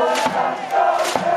दस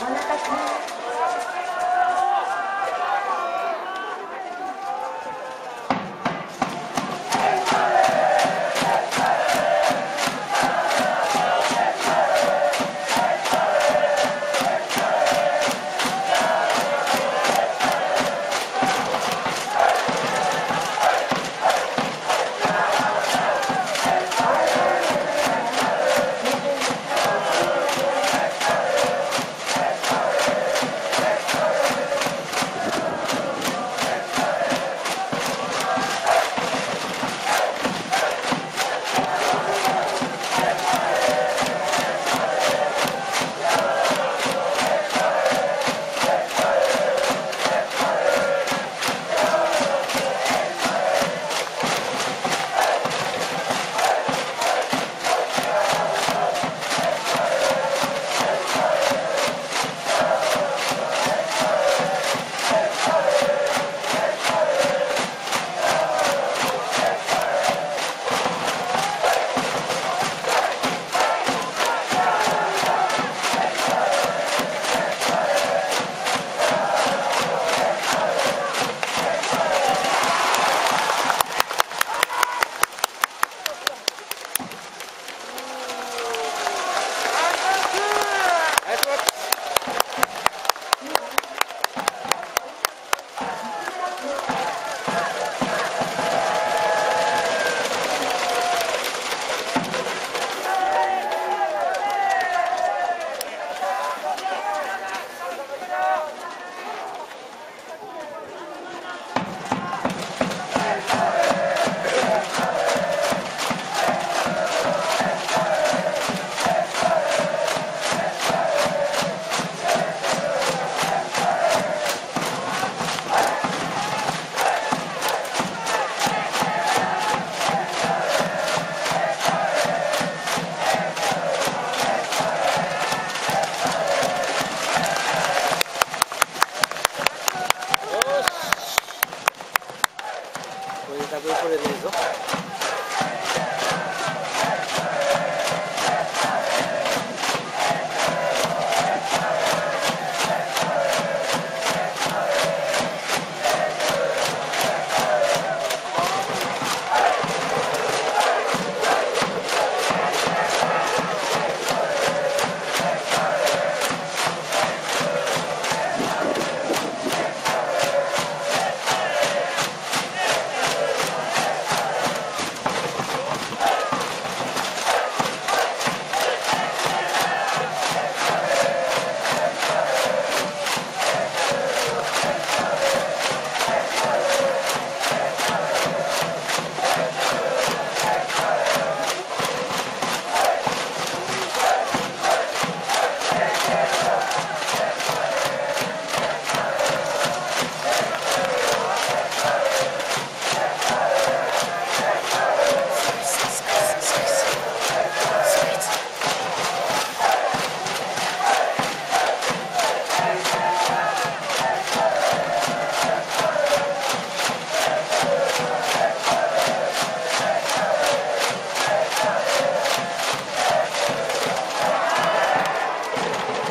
真ん中